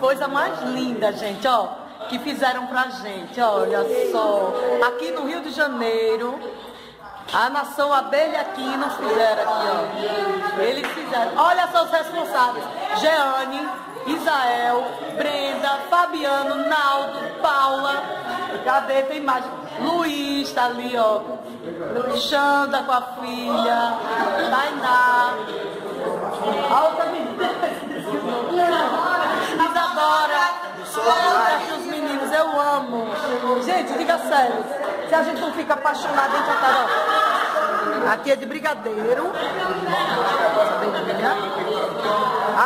coisa mais linda, gente, ó. Que fizeram pra gente, olha só. Aqui no Rio de Janeiro, a nação abelha aqui nos fizeram aqui, ó. Eles fizeram. Olha só os responsáveis. Jeane, Isael, Brenda, Fabiano, Naldo, Paula. Cadê? Tem mais. Luiz tá ali, ó. Xanda com a filha. Tainá. A outra menina. Isadora. Olha os meninos, eu amo. Gente, diga sério. Se a gente não fica apaixonado, a gente já tá. Aqui é de brigadeiro.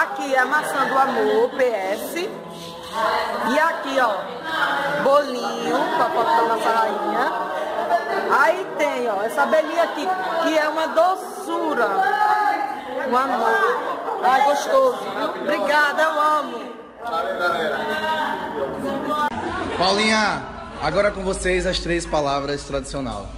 Aqui é a maçã do amor, PS. E aqui, ó, bolinho com a foto da nossa rainha. Aí tem, ó, essa abelhinha aqui, que é uma doçura. Um amor. Ai, gostoso? Obrigada, eu amo. Paulinha, agora com vocês as três palavras tradicional.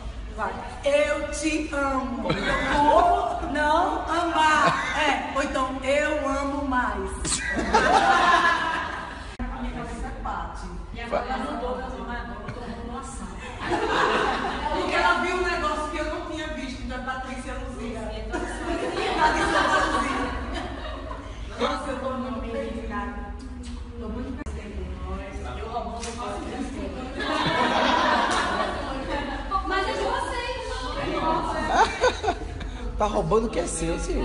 Eu te amo. Ou não amar. É, ou então eu amo mais. A minha cabeça é Pati. E agora ela mudou, ela mudou, ela mudou formulação. Porque ela viu um negócio que eu não tinha visto da Patrícia Luzia. Patrícia Luzia. Nossa, eu tô muito feliz, cara. Tô muito feliz com nós. Eu roubando o nosso Mas é de vocês. Tá roubando o que é seu, sim.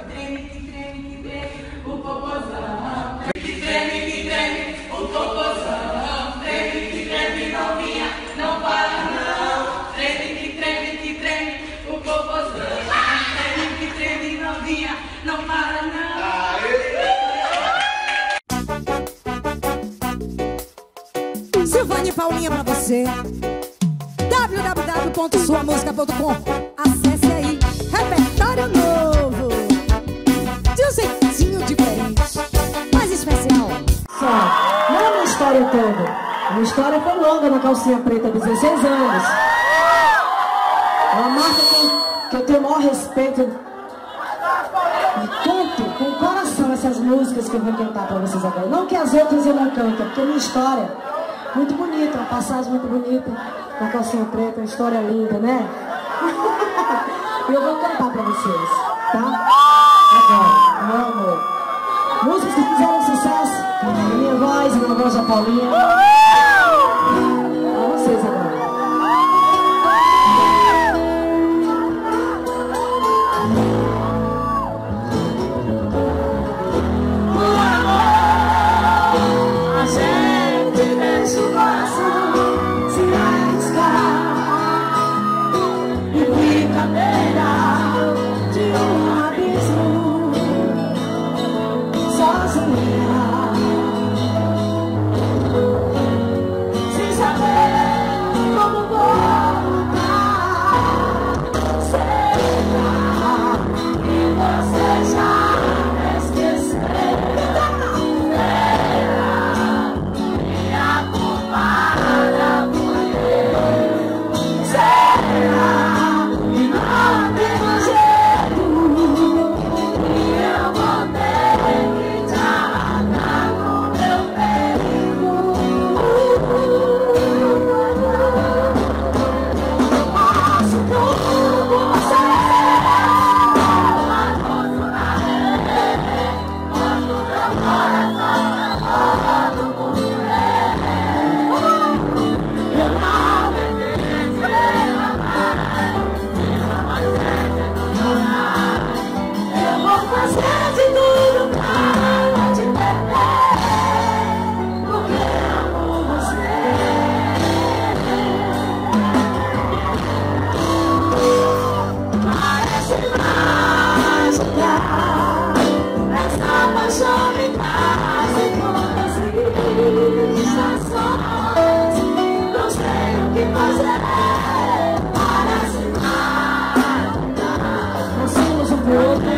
minha história foi longa na calcinha preta, 16 anos. É uma marca que, que eu tenho o maior respeito. E canto com coração essas músicas que eu vou cantar pra vocês agora. Não que as outras eu não canto, porque a minha história é muito bonita, uma passagem muito bonita na calcinha preta, uma história linda, né? E eu vou cantar pra vocês, tá? Agora, meu amor. Músicas que fizeram sucesso. Minha voz, minha voz da Paulinha. Pra World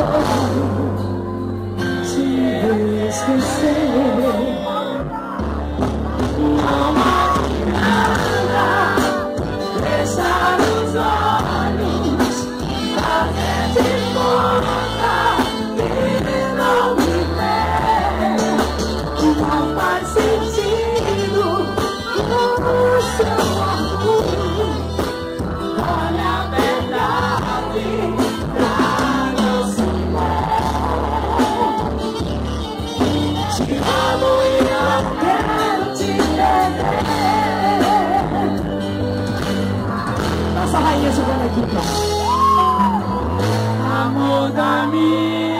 To She is the same. Amor da minha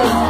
Oh!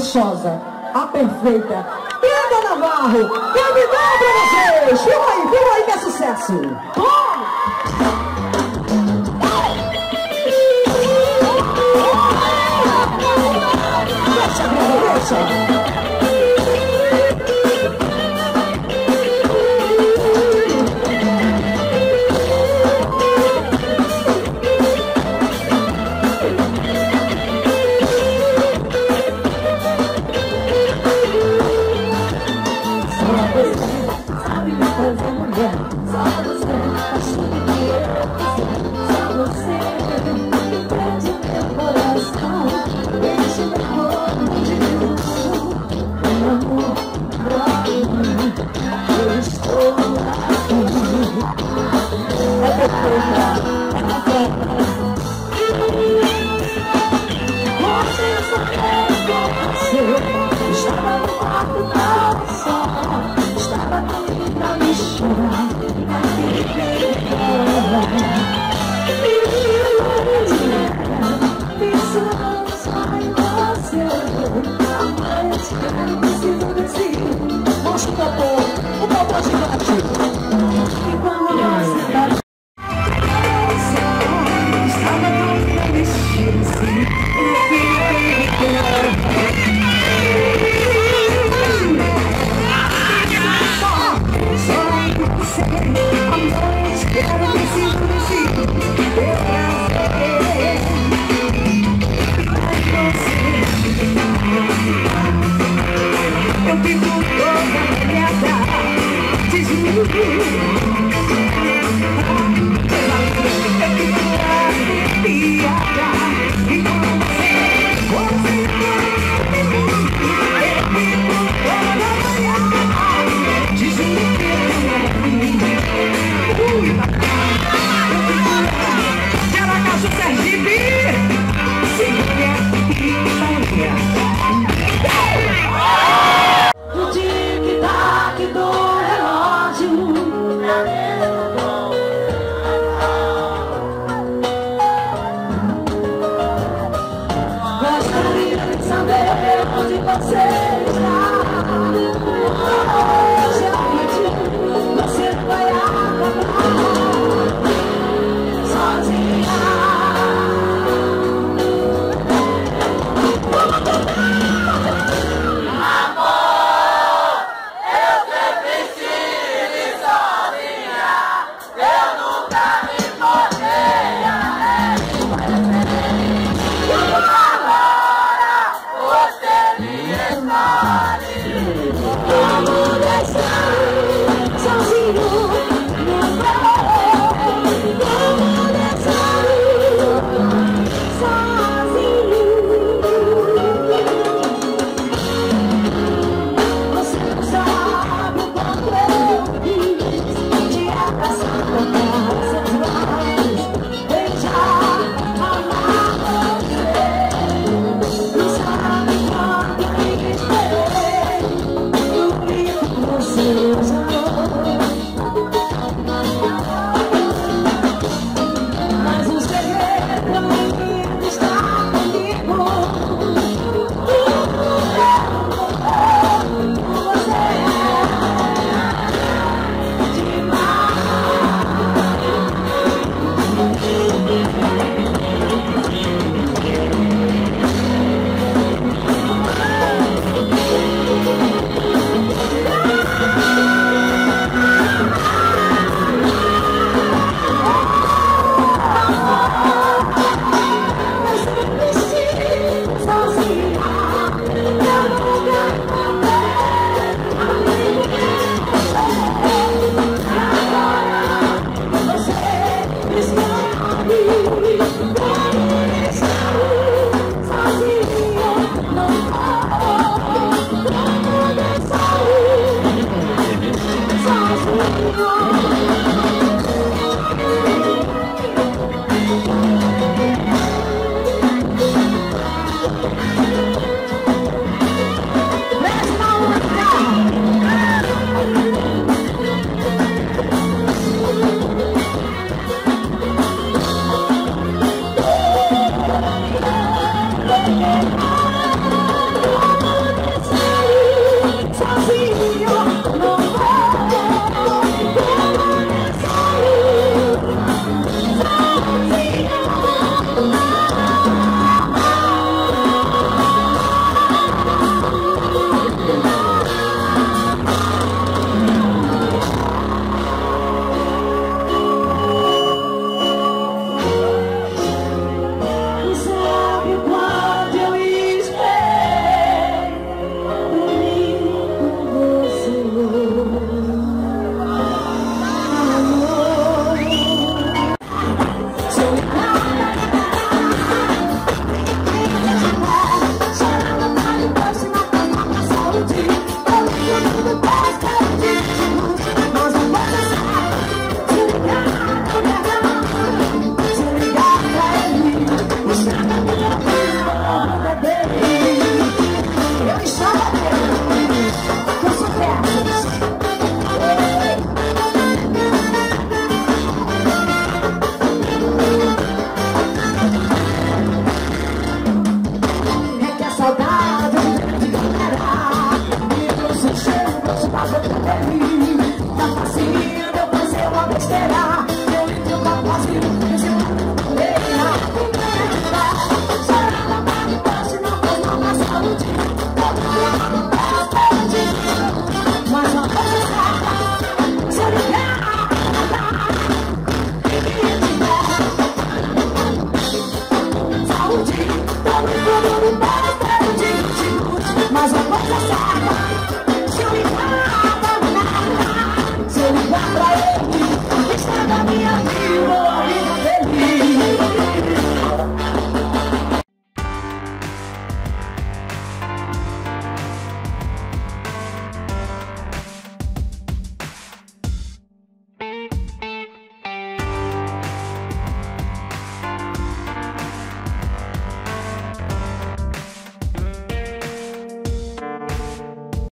Ela, a perfeita, Pedro Navarro, convidar pra vocês. Filma aí, filma aí que é sucesso. Vamos! Deixa, deixa. Estava no quarto tão só Estava comigo pra me chorar Pensando só em você Amor, eu te quero, preciso Mostra o tambor, o tambor gigante. Eu